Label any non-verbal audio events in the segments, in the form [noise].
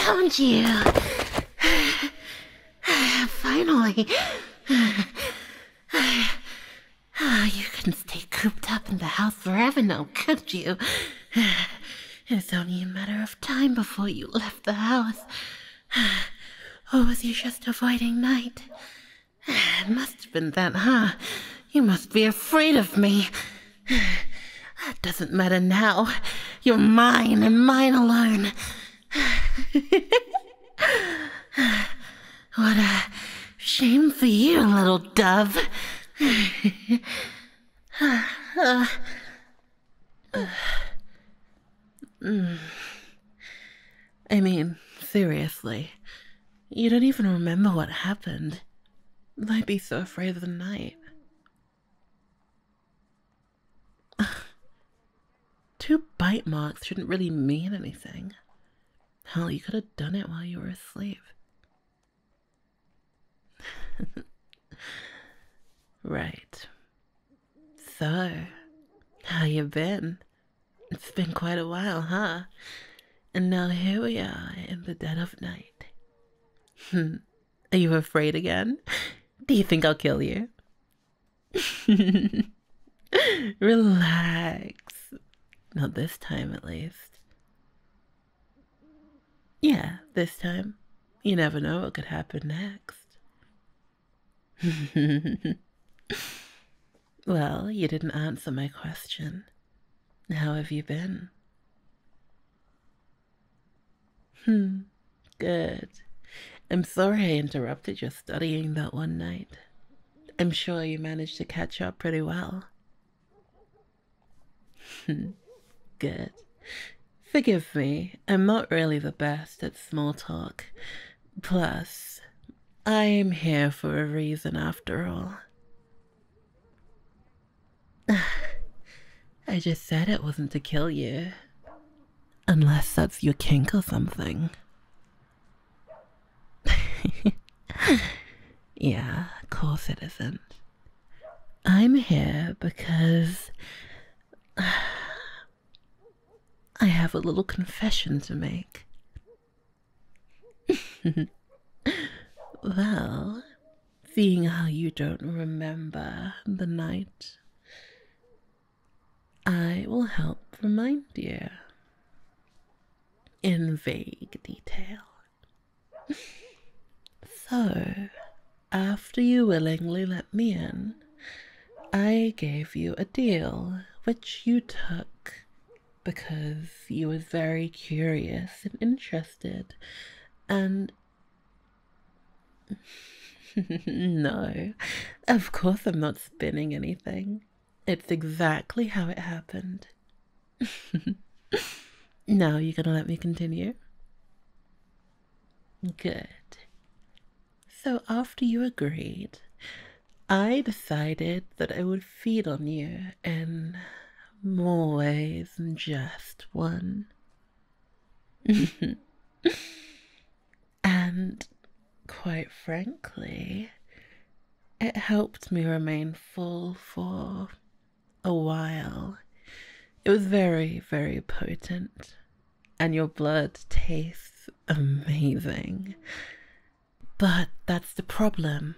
found you. [sighs] Finally. [sighs] [sighs] You couldn't stay cooped up in the house forever now, could you? It's only a matter of time before you left the house. Or was you just avoiding night? It must have been that, huh? You must be afraid of me. That doesn't matter now. You're mine and mine alone. What a shame for you, little dove. I mean, seriously, you don't even remember what happened. I'd be so afraid of the night. [sighs] Two bite marks shouldn't really mean anything. Hell, you could have done it while you were asleep. [laughs] right. So, how you been? It's been quite a while, huh? And now here we are in the dead of night. [laughs] Are you afraid again? [laughs] Do you think I'll kill you? Relax. Not this time, at least. Yeah, this time. You never know what could happen next. [laughs] well, you didn't answer my question. How have you been? Hmm, good. I'm sorry I interrupted your studying that one night. I'm sure you managed to catch up pretty well. [laughs] good. Forgive me, I'm not really the best at small talk. Plus, I am here for a reason after all. [sighs] I just said it wasn't to kill you. Unless that's your kink or something. [laughs] yeah, of course it isn't. I'm here because I have a little confession to make. [laughs] well, seeing how you don't remember the night, I will help remind you in vague detail. [laughs] so, after you willingly let me in, I gave you a deal which you took because you was very curious and interested and [laughs] no, of course I'm not spinning anything. It's exactly how it happened. [laughs] now you're gonna let me continue? Good. So after you agreed, I decided that I would feed on you in more ways than just one. and quite frankly, it helped me remain full for a while. It was very, very potent, and your blood tastes amazing. But that's the problem.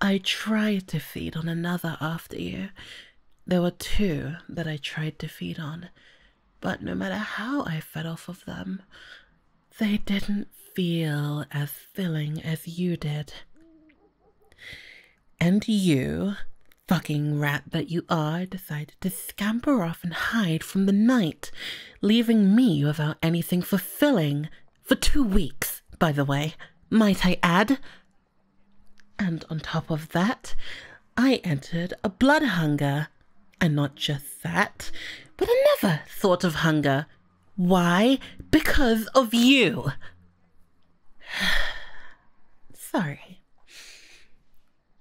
I tried to feed on another after you. There were two that I tried to feed on, but no matter how I fed off of them, they didn't feel as filling as you did. And you, fucking rat that you are, decided to scamper off and hide from the night, leaving me without anything fulfilling for two weeks, by the way, might I add? And on top of that, I entered a blood hunger. And not just that, but another sort of hunger. Why? Because of you. [sighs] Sorry.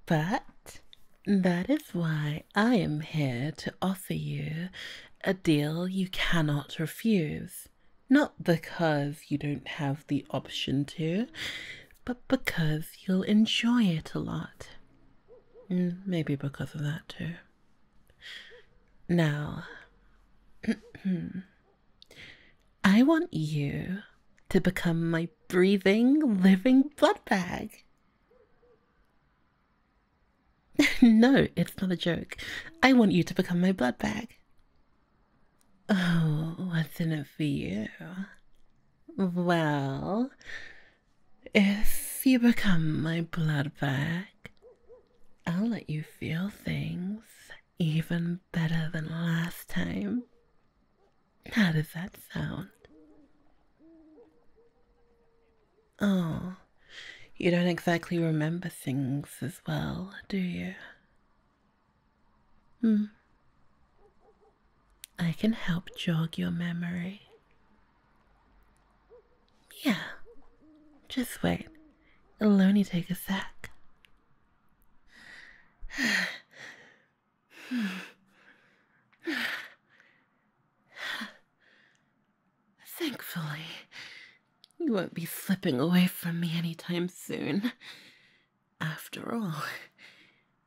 But that is why I am here to offer you a deal you cannot refuse. Not because you don't have the option to, but because you'll enjoy it a lot. Mm, maybe because of that too. Now, [clears throat] I want you to become my breathing, living blood bag. [laughs] no, it's not a joke. I want you to become my blood bag. Oh, what's in it for you? Well, if you become my blood bag, I'll let you feel things even better than last time. How does that sound? Oh, you don't exactly remember things as well, do you? Hmm. I can help jog your memory. Yeah, just wait. It'll only take a sec. [sighs] [sighs] [sighs] Thankfully, you won't be slipping away from me anytime soon. After all,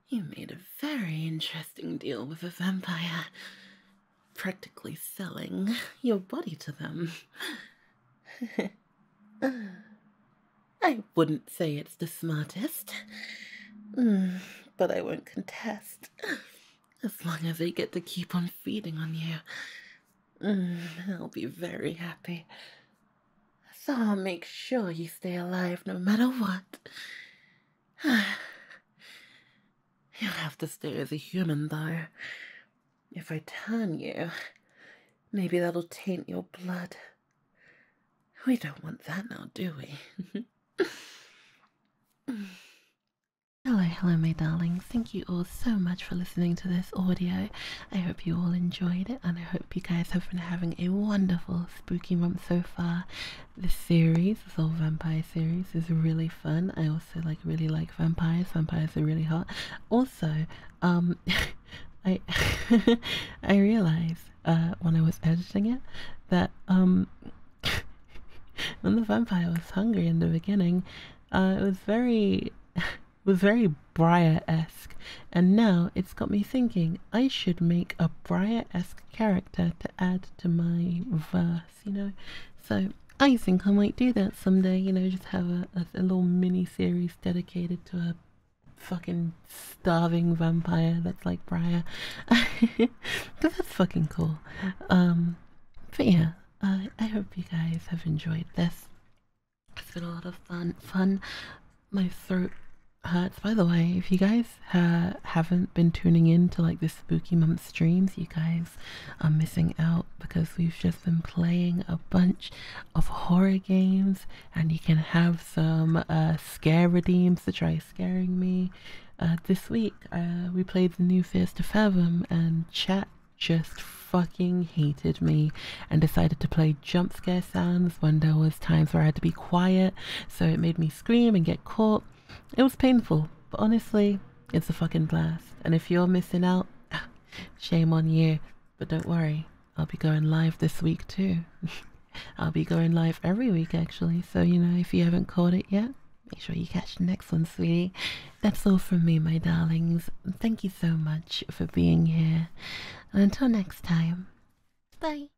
you made a very interesting deal with a vampire, practically selling your body to them. [laughs] I wouldn't say it's the smartest, mm, but I won't contest. [laughs] As long as they get to keep on feeding on you, mm, I'll be very happy. So I'll make sure you stay alive no matter what. [sighs] You'll have to stay as a human, though. If I turn you, maybe that'll taint your blood. We don't want that now, do we? [laughs] Hello, hello, my darlings. Thank you all so much for listening to this audio. I hope you all enjoyed it, and I hope you guys have been having a wonderful spooky month so far. This series, this whole vampire series, is really fun. I also like really like vampires. Vampires are really hot. Also, um, [laughs] I [laughs] I realized uh, when I was editing it that um [laughs] when the vampire was hungry in the beginning, uh, it was very was very Briar-esque, and now it's got me thinking I should make a Briar-esque character to add to my verse, you know. So I think I might do that someday, you know, just have a, a, a little mini series dedicated to a fucking starving vampire that's like Briar. [laughs] that's fucking cool. Um, but yeah, uh, I hope you guys have enjoyed this. It's been a lot of fun. Fun. My throat hurts. By the way, if you guys ha haven't been tuning in to like the spooky month streams, you guys are missing out because we've just been playing a bunch of horror games, and you can have some uh, scare redeems to try scaring me. Uh, this week, uh, we played the new Fears to Fathom, and chat just fucking hated me and decided to play jump scare sounds when there was times where I had to be quiet so it made me scream and get caught. It was painful, but honestly, it's a fucking blast. And if you're missing out, [laughs] shame on you. But don't worry, I'll be going live this week too. [laughs] I'll be going live every week actually, so you know if you haven't caught it yet, Make sure you catch the next one, sweetie. That's all from me, my darlings. Thank you so much for being here. And until next time, bye.